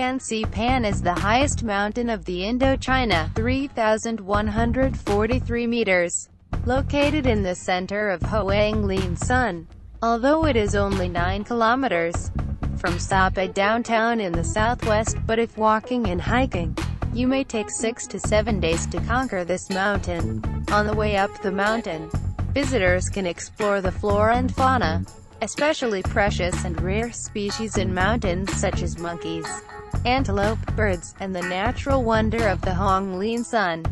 Fansipan is the highest mountain of the Indochina, 3,143 meters, located in the center of Hoang Lien Son. Although it is only 9 kilometers from Sapa downtown in the southwest, but if walking and hiking, you may take 6 to 7 days to conquer this mountain. On the way up the mountain, visitors can explore the flora and fauna, especially precious and rare species in mountains such as monkeys, antelope, birds, and the natural wonder of the Hoang Lien Son.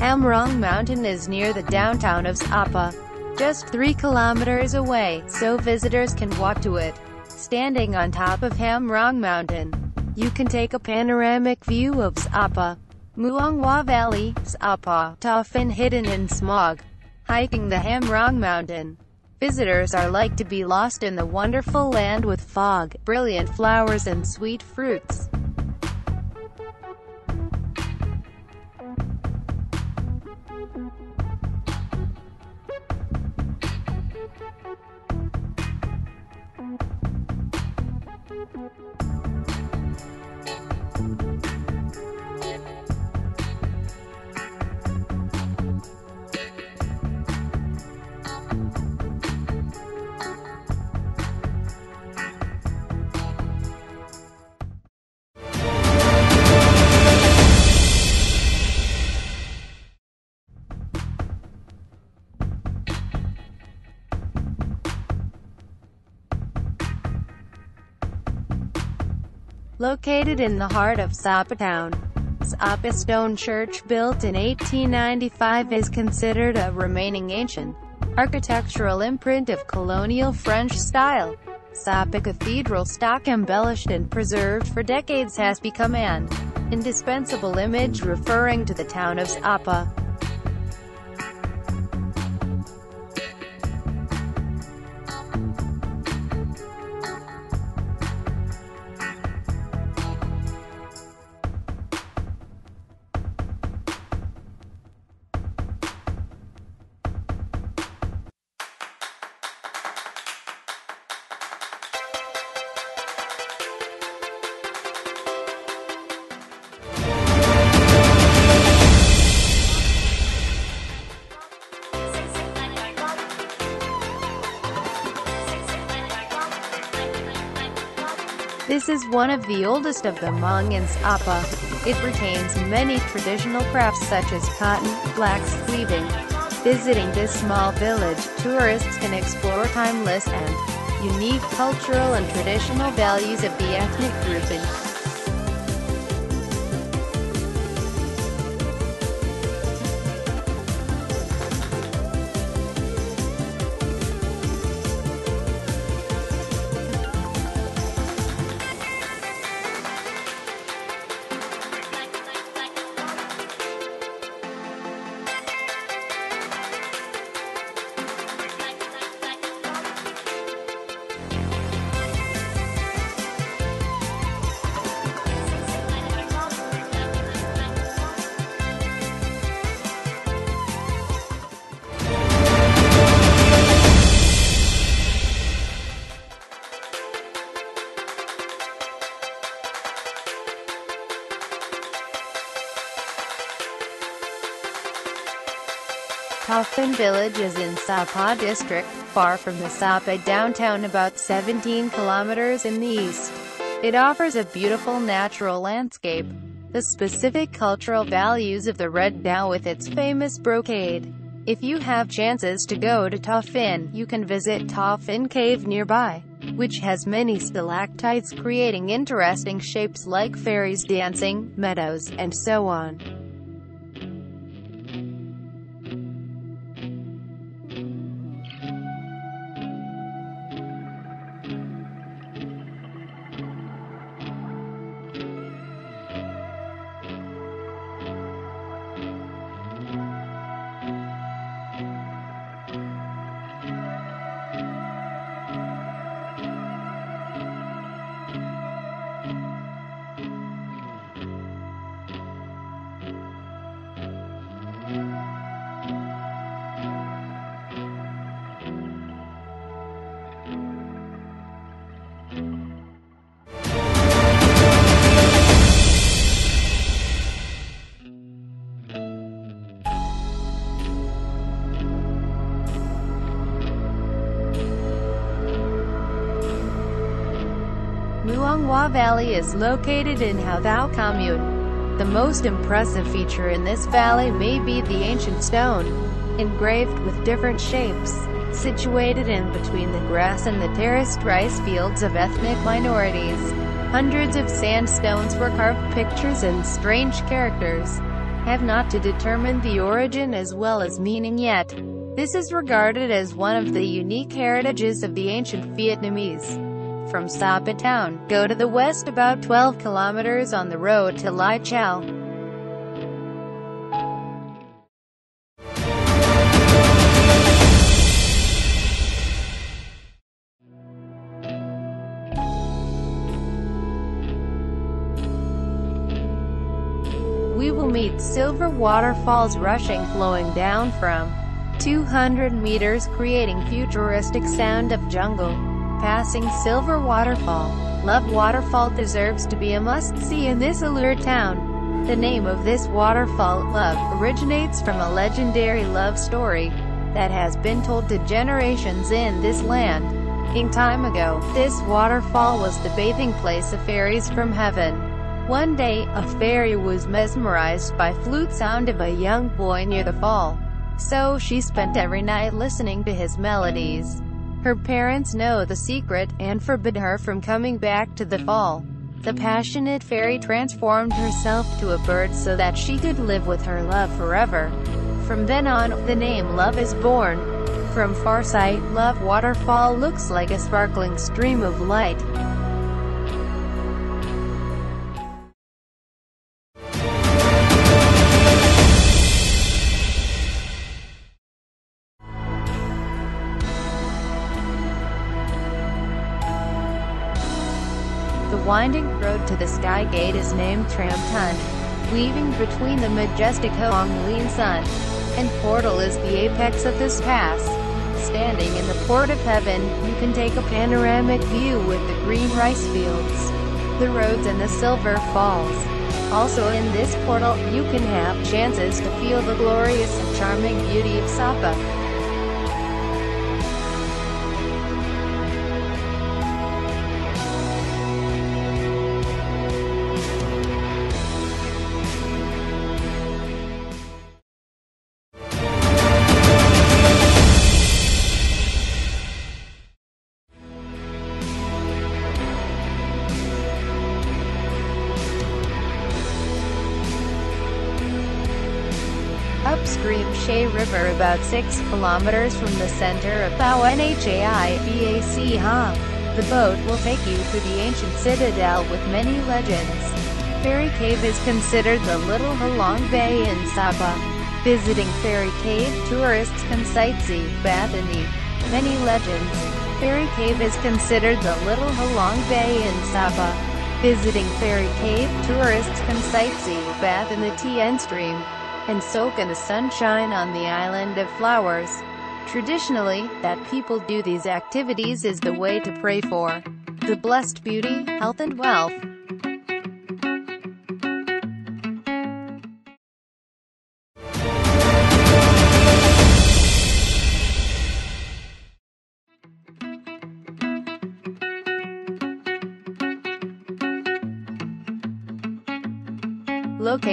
Ham Rong Mountain is near the downtown of Sapa, just 3 kilometers away, so visitors can walk to it. Standing on top of Ham Rong Mountain, you can take a panoramic view of Sapa, Muong Hoa Valley, Sapa, Ta Phin hidden in smog. Hiking the Ham Rong Mountain. Visitors are like to be lost in the wonderful land with fog, brilliant flowers and sweet fruits. Located in the heart of Sapa town, Sapa Stone Church built in 1895 is considered a remaining ancient architectural imprint of colonial French style. Sapa Cathedral stock embellished and preserved for decades has become an indispensable image referring to the town of Sapa. This is one of the oldest of the Hmong in Sapa. It retains many traditional crafts such as cotton, flax, weaving. Visiting this small village, tourists can explore timeless and unique cultural and traditional values of the ethnic grouping. Ta Phin village is in Sapa district, far from the Sapa downtown about 17 kilometers in the east. It offers a beautiful natural landscape. The specific cultural values of the Red Dao with its famous brocade. If you have chances to go to Ta Phin, you can visit Ta Phin Cave nearby, which has many stalactites creating interesting shapes like fairies dancing, meadows, and so on. Muong Hoa Valley is located in Hau Thao Commune. The most impressive feature in this valley may be the ancient stone, engraved with different shapes, situated in between the grass and the terraced rice fields of ethnic minorities. Hundreds of sandstones were carved pictures and strange characters, have not to determine the origin as well as meaning yet. This is regarded as one of the unique heritages of the ancient Vietnamese. From Sapa town, go to the west about 12 kilometers on the road to Lai Chau. We will meet silver waterfalls rushing flowing down from 200 meters creating futuristic sound of jungle. Passing Silver Waterfall. Love Waterfall deserves to be a must-see in this allure town. The name of this waterfall, Love, originates from a legendary love story that has been told to generations in this land. In time ago, this waterfall was the bathing place of fairies from heaven. One day, a fairy was mesmerized by flute sound of a young boy near the fall. So she spent every night listening to his melodies. Her parents know the secret, and forbid her from coming back to the fall. The passionate fairy transformed herself to a bird so that she could live with her love forever. From then on, the name Love is born. From far sight, Love Waterfall looks like a sparkling stream of light. Winding road to the Sky Gate is named Tram Ton. Weaving between the majestic Hoang Lien Son and portal is the apex of this pass. Standing in the port of heaven, you can take a panoramic view with the green rice fields, the roads and the silver falls. Also in this portal, you can have chances to feel the glorious and charming beauty of Sapa. Upstream River about 6 kilometers from the center of Bao Nhai Bac Ha. The boat will take you through the ancient citadel with many legends. Fairy Cave is considered the Little Halong Bay in Sapa. Visiting Fairy Cave, tourists can sightsee Bethany. Many legends. Fairy Cave is considered the Little Halong Bay in Sapa. Visiting Fairy Cave, tourists can sightsee bath in the Tien Stream and soak in the sunshine on the island of flowers. Traditionally, that people do these activities is the way to pray for the blessed beauty, health and wealth.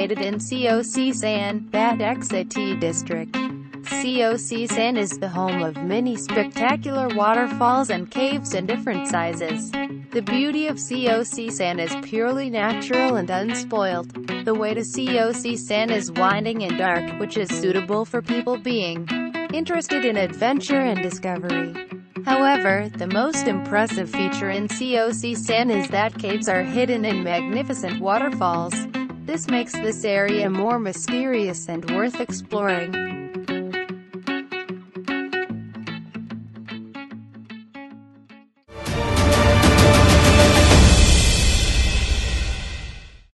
Located in Coc San, Bat Xat District. Coc San is the home of many spectacular waterfalls and caves in different sizes. The beauty of Coc San is purely natural and unspoiled. The way to Coc San is winding and dark, which is suitable for people being interested in adventure and discovery. However, the most impressive feature in Coc San is that caves are hidden in magnificent waterfalls. This makes this area more mysterious and worth exploring.